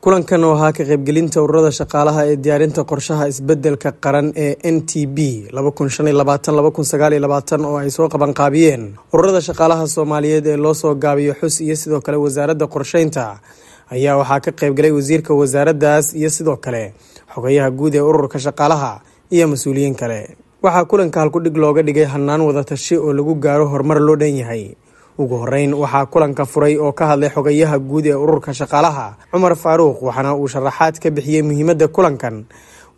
kulankan oo ahaa ka qaybgelinta ururada shaqaalaha ee diyaarinta qorshaha isbeddelka qaran ee n t b oo ay soo qabanqaabiyeen. Ururada shaqaalaha soomaaliyeed ee loo soo gaabiyo xus iyo sidoo kale wasaaradda qorsheynta ayaa waxaa ka qaybgalay wasiirka wasaaraddaas iyo sidoo kale xogayaha guud ee ururka shaqaalaha iyo mas'uuliyiin kale. Waxaa kulanka halkudhig looga dhigay hanaan wadatashi oo lagu gaaro horumar loo dhan yahay ugu horeyn waxaa kulanka furay oo ka hadlay xogayaha guud ee ururka shaqaalaha cumar faaruuq waxaana uu sharaxaad ka bixiyey muhiimadda kulankan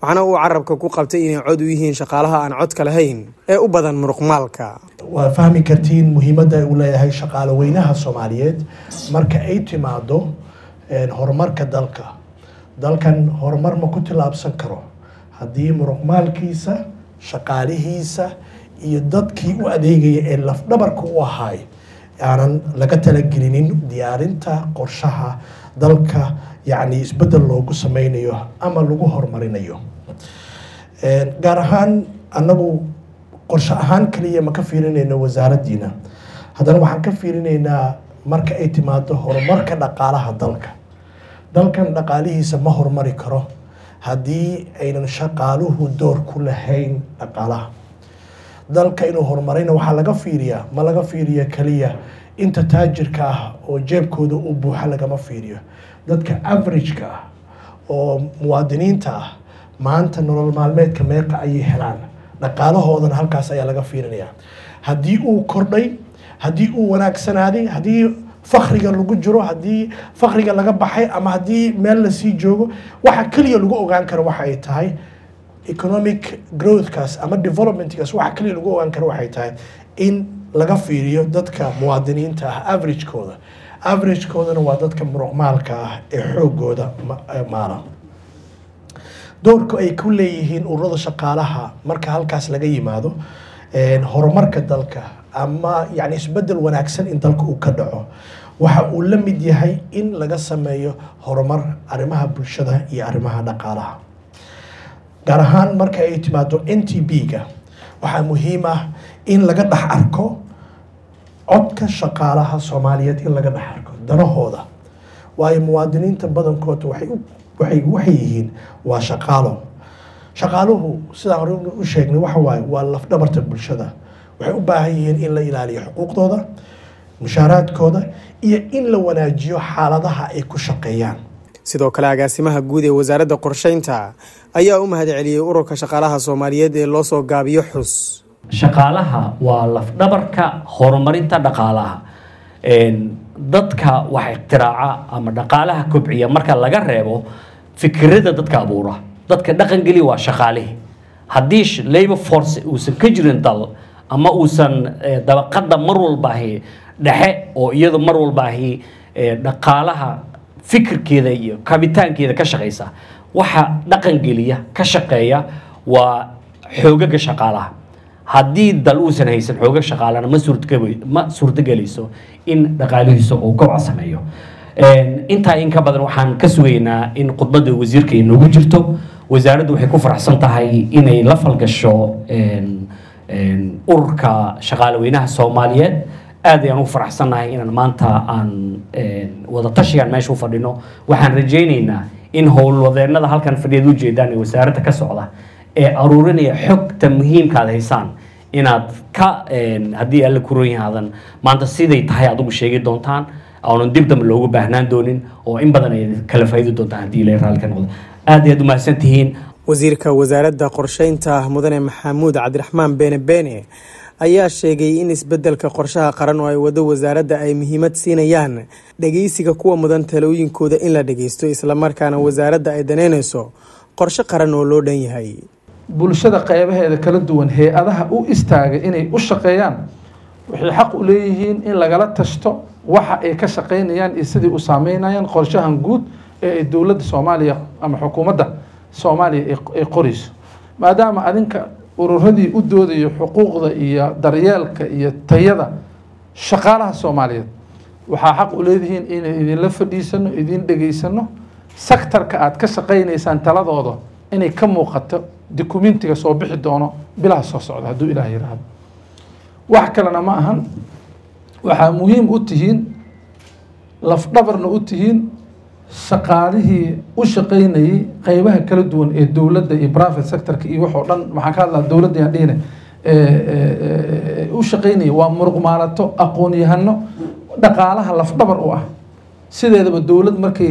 waxaana uu carabka ku qabtay inay cod u yihiin shaqaalaha aan codka lahayn ee u badan muruqmaalka. Waad fahmi kartiin muhiimadda uu leeyahay shaqaalo weynaha soomaaliyeed. Marka ay timaado horumarka dalka dalkan horumar ma ku tillaabsan karo. Haddii muruqmaalkiisa shaqaalihiisa iyo dadkii u adeegaya ee lafdhabarka u ahaay aanan laga talagelinin diyaarinta qorshaha dalka yacni isbeddel loogu sameynayo ama lagu horumarinayo gaar ahaan annagu qorshe ahaan kaliya ma ka fiirinayno wasaaraddiina haddana waxaan ka fiirinaynaa marka ay timaado horumarka dhaqaalaha dalka. Dalkan dhaqaalihiisa ma horumari karo haddii aynan shaqaaluhu door ku lahayn dhaqaalaha dalka inuu horumarayna waxaa laga fiiriyaa ma laga fiiriyo kaliya inta taajirka ah oo jeebkooda u buuxa lagama fiiriyo. Dadka averageka ah oo muwaadiniinta ah maanta nolol maalmeedka meeqa ayay helaan. Dhaqaalahoodana halkaas ayaa laga fiirinaya haddii uu kordhay haddii uu wanaagsanaaday haddii fakriga lagu jiro haddii fakriga laga baxay ama haddii meel la sii joogo waxa keliya lagu ogaan karo waxa ay tahay economic growthkaas ama developmentkaas waxa kaliya lagu ogaan karo waxay tahay in laga fiiriyo dadka muwaadiniinta ah averagekooda. Averagekoodana waa dadka muruqmaalka ah ee xoogooda maala. Doorka ay ku leeyihiin ururada shaqaalaha marka halkaas laga yimaado horumarka dalka ama yani isbeddel wanaagsan in dalka uu ka dhaco. Waxa uu la mid yahay in laga sameeyo horumar arrimaha bulshada iyo arrimaha dhaqaalaha gaar ahaan marka ay timaado n t b-ga waxaa muhiim ah in laga dhex arko codka shaqaalaha soomaaliyeed in laga dhex arko danahooda. Waayo muwaadiniinta badankooda waxay waxay yihiin waa shaqaalo. Shaqaaluhu sidaan hore u sheegnay waxa waaye waa lafdhabarta bulshada. Waxay u baahan yihiin in la ilaaliyo xuquuqdooda mushaaraadkooda iyo in la wanaajiyo xaaladaha ay ku shaqeeyaan sidoo kale agaasimaha guud ee wasaaradda qorsheynta ayaa u mahad celiyey ururka shaqaalaha soomaaliyeed ee loo soo gaabiyo xus. Shaqaalaha waa lafdhabarka horumarinta dhaqaalaha. Dadka wax iktiraaca ama dhaqaalaha kobciya marka laga reebo fikirada dadka abuura. Dadka dhaqangeli waa shaqaalihii haddii labor force uusan ka jirin dal ama uusan dabaqada mar walbaahi dhexe oo iyadu mar walbaahi dhaqaalaha fikirkeeda iyo kabitaankeeda ka shaqaysa waxa dhaqangeliya ka shaqeeya waa xoogaga shaqaalaha. Haddii dal uusan haysan xooga shaqaalana ma suurtagelayso in dhaqaalihiisa uu gobca sameeyo. Intaa in ka badan waxaan ka sugaynaa in khudbadda wasiirka ay noogu jirto. Wasaaraddu waxay ku faraxsan tahay inay la falgasho ururka shaqaalaweynaha soomaaliyeed aad ayaan ugu faraxsannahay inaan maanta aan wada tashigan meesha u fadhino. Waxaan rajaynaynaa in howlwadeenada halkan fadhiyaad u jeedaan ee wasaaradda ka socda ee aruurinaya xogta muhiimka aad haysaan inaad ka haddii alla ku ron yahaadan maanta siday tahay adigu sheegi doontaan. Aanan dib dambe loogu baahnaan doonin oo in badan ay kala faa'iidi doontaan haddii ilaahay raalli ka noqdo aad ayaad umahadsan tihiin wasiirka wasaaradda qorsheynta mudane maxamuud cabdiraxmaan beene beene ayaa sheegay in isbeddelka qorshaha qaran oo ay wado wasaaradda ay muhiimad siinayaan dhegeysiga kuwa mudan talooyinkooda in la dhageysto islamarkaana wasaaradda ay daneynayso qorshe qaran oo loo dhan yahay. Bulshada qeybaheeda kala duwan hay'adaha u istaagay inay u shaqeeyaan waxay xaq u leeyihiin in lagala tashto waxa ay ka shaqeynayaan iyo sidai u saameynayaan qorshahan guud ee ay dowladda soomaaliya ama xukuumadda soomaaliya ay qorayso maadaama adinka ururadii u doodayo xuquuqda iyo daryeelka iyo tayada shaqaalaha soomaaliyeed waxaa xaq u leedihiin inay idinla fadhiisano idin dhegeysano sektarka aad ka shaqaynaysaan taladooda inay ka muuqato dukumentiga soo bixi doono bilaha soo socda hadduu ilaah yiraahdo. Wax kalena ma ahan. Waxaa muhiim u tihiin lafdhabarna u tihiin shaqaalihii u shaqaynayay qeybaha kala duwan ee dowladda iyo private sectorka iyo wax oo dhan waxaan ka hadlaa dowladda yaan u shaqaynaya waa muruqmaalato aqoon-yahano dhaqaalaha lafdhabar u ah. Sideedaba dowlad markay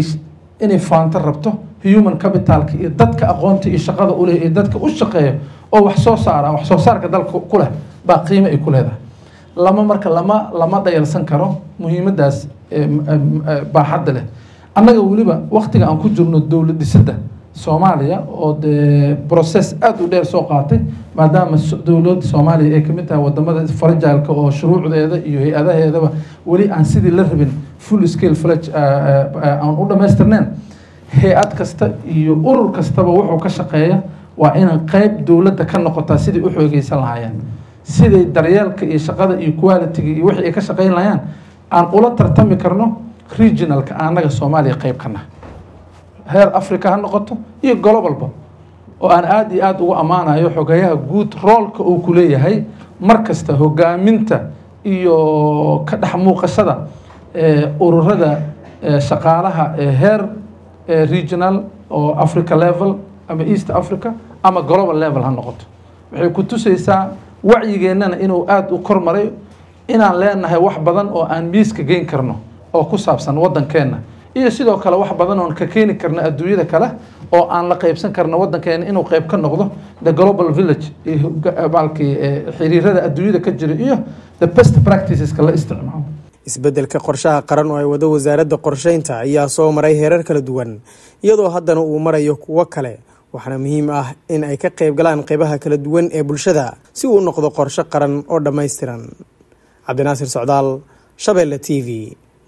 inay faanto rabto human capitalka iyo dadka aqoonta iyo shaqada u iyo dadka u shaqeeya oo wax soo saara wax soo saarka dalka ku leh baa qiimo ay ku leedahay. Lama marka lama lama dhayalsan karo muhiimadaas baaxadda leh annaga weliba waktiga aan ku jirno dowlad dhisidda soomaaliya oo dee process aada u dheer soo qaatay maadaama dowladda soomaaliya ay ka mid tahay waddamada farajaalka oo shuruucdeeda iyo hay'adaheedaba weli aan sidii la rabin full scale flage aan u dhamaystirneen hay'ad kasta iyo urur kastaba wuxuu ka shaqeeya waa inaan qeyb dowladda ka noqotaa sidai u xoogeysan lahaayeen. Siday daryeelka iyo shaqada iyo qualitiga iyo wixii ay ka shaqeyn lahayaan aan ula tartami karno regionalka annaga soomaaliya qeyb ka heer africa ha noqoto iyo globalba oo aan aada iyo aada ugu ammaanayo xogayaha guud roolka uu ku leeyahay mar kasta hogaaminta iyo ka dhex muuqashada ururada shaqaalaha heer regional oo africa level ama east africa ama global level ha noqoto. Waxay ku tusaysaa wacyigeennana inuu aada u kormaray inaan leenahay wax badan oo aan miiska geyn karno oo ku saabsan waddankeenna. Iyo sidoo kale wax badan oon ka keeni karno adduunyada kale oo aan la qeybsan karno waddankeena inuu qeyb ka noqdo the global village iyo balkii xiriirada adduunyada ka jira iyo the best practiceska la isticmaalo. Isbeddelka qorshaha qaran oo ay wado wasaaradda qorsheynta ayaa soo maray heerar kala duwan iyadoo haddana uu marayo kuwo kale. Waxaana muhiim ah in ay ka qayb galaan qeybaha kala duwan ee bulshada si uu noqdo qorshe qaran oo dhammaystiran. Cabdinaasir socdaal shabeelle t v